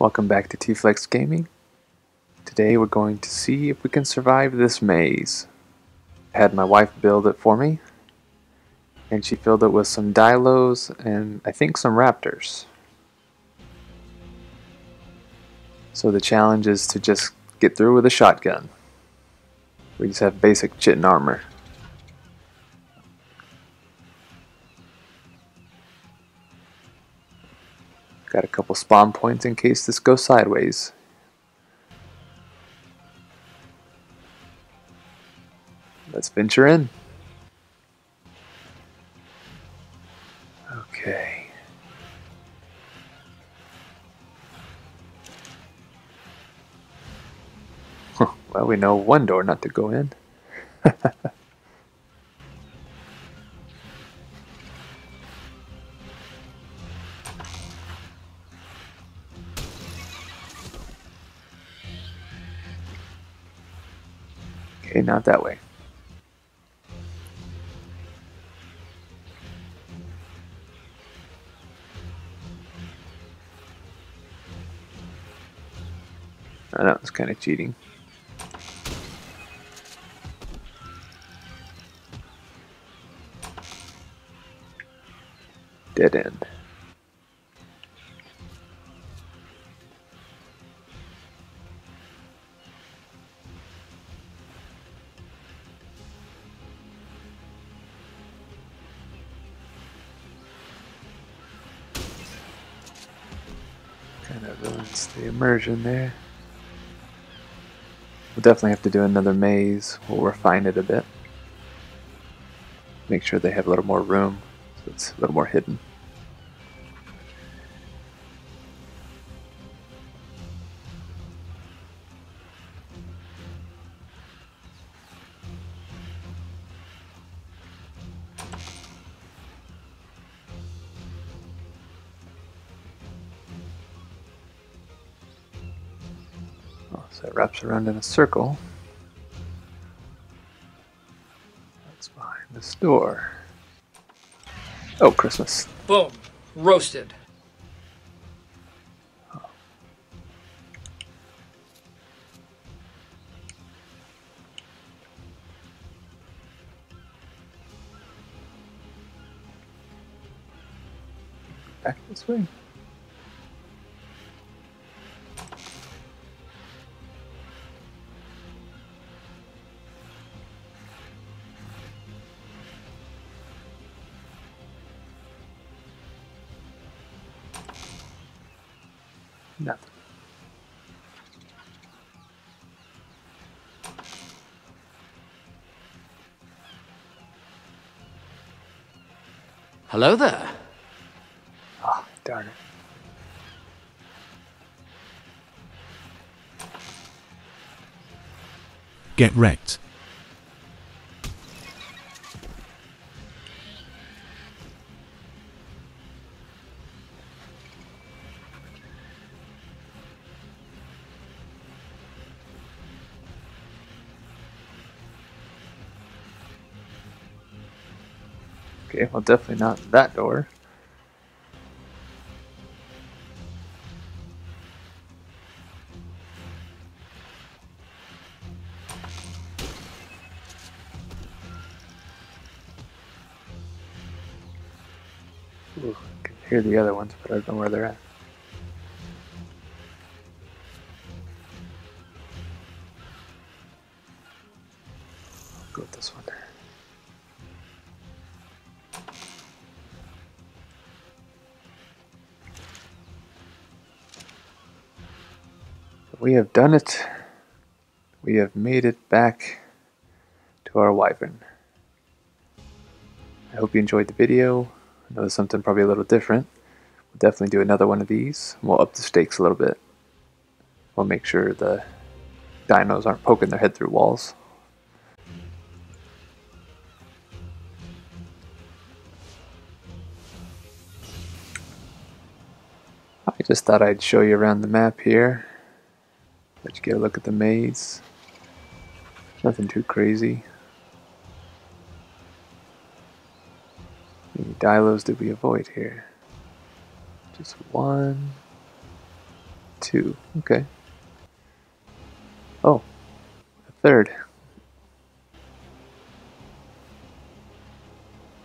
Welcome back to T-Flex Gaming. Today we're going to see if we can survive this maze. I had my wife build it for me, and she filled it with some Dilos and I think some Raptors. So the challenge is to just get through with a shotgun. We just have basic chitin armor. Got a couple spawn points in case this goes sideways. Let's venture in. Okay. well, we know one door not to go in. Okay, not that way. I know, it's kind of cheating. Dead end. Of ruins the immersion there. We'll definitely have to do another maze. We'll refine it a bit. Make sure they have a little more room so it's a little more hidden. So it wraps around in a circle. That's behind this door. Oh, Christmas. Boom. Roasted. Back this way. Nothing. Hello there. Oh, darn it. Get wrecked. Okay, well, definitely not that door. Ooh, I can hear the other ones, but I don't know where they're at. I'll go with this one. We have done it. We have made it back to our wyvern. I hope you enjoyed the video. I know it's something probably a little different. We'll definitely do another one of these. We'll up the stakes a little bit. We'll make sure the dinos aren't poking their head through walls. I just thought I'd show you around the map here. Get a look at the maze. Nothing too crazy. How many dilos did we avoid here? Just one. two. Okay. Oh, a third.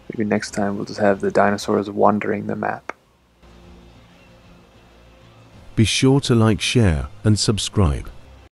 Maybe next time we'll just have the dinosaurs wandering the map. Be sure to like, share, and subscribe.